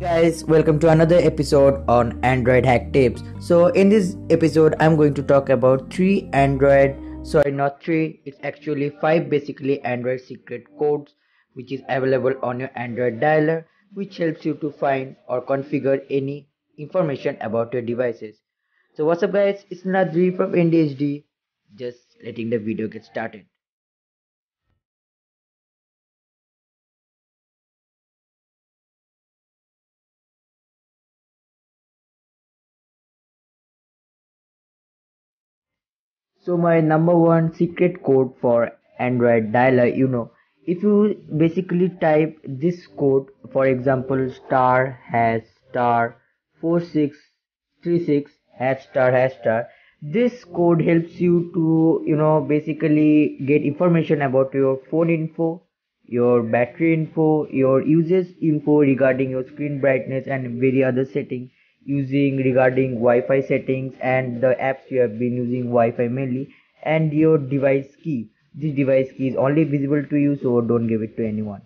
guys welcome to another episode on android hack tips. So in this episode i'm going to talk about three android sorry not three it's actually five basically android secret codes which is available on your android dialer which helps you to find or configure any information about your devices. So what's up guys? It's nadri from ndhd just letting the video get started so my number one secret code for android dialer you know if you basically type this code for example star hash star 4636 hash star hash star this code helps you to you know basically get information about your phone info your battery info your usage info regarding your screen brightness and very other settings using regarding Wi-Fi settings and the apps you have been using Wi-Fi mainly and your device key. This device key is only visible to you so don't give it to anyone.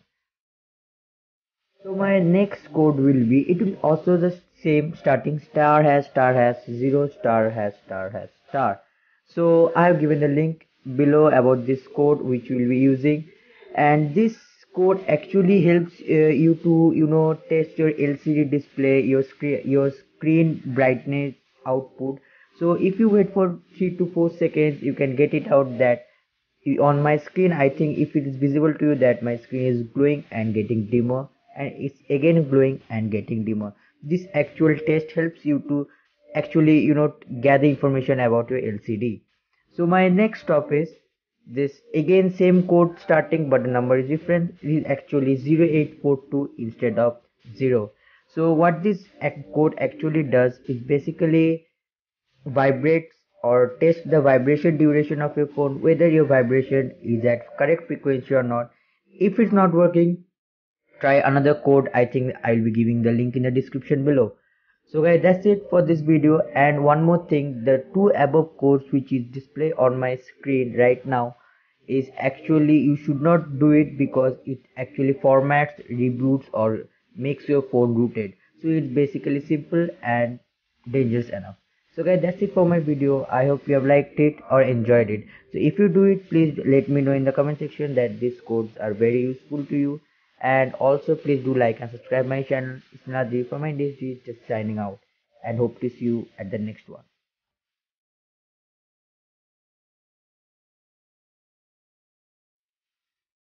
So my next code will be, it will also the same starting star hash star hash 0 star hash star hash star. So I have given the link below about this code which we will be using and this code actually helps uh, you to you know test your lcd display your screen your screen brightness output. So if you wait for 3 to 4 seconds you can get it out that on my screen i think if it is visible to you that my screen is glowing and getting dimmer and it's again glowing and getting dimmer. This actual test helps you to actually you know gather information about your lcd so my next stop is this again same code starting but the number is different. It is actually 0842 instead of 0 so what this code actually does is basically vibrates or test the vibration duration of your phone whether your vibration is at correct frequency or not. If it's not working try another code. I think i'll be giving the link in the description below. So guys that's it for this video. And one more thing the two above codes which is displayed on my screen right now is actually you should not do it because it actually formats reboots or makes your phone rooted. So it's basically simple and dangerous enough. So guys that's it for my video. I hope you have liked it or enjoyed it. So if you do it please let me know in the comment section that these codes are very useful to you. And also please do like and subscribe my channel. It's Nadri from my just signing out. And hope to see you at the next one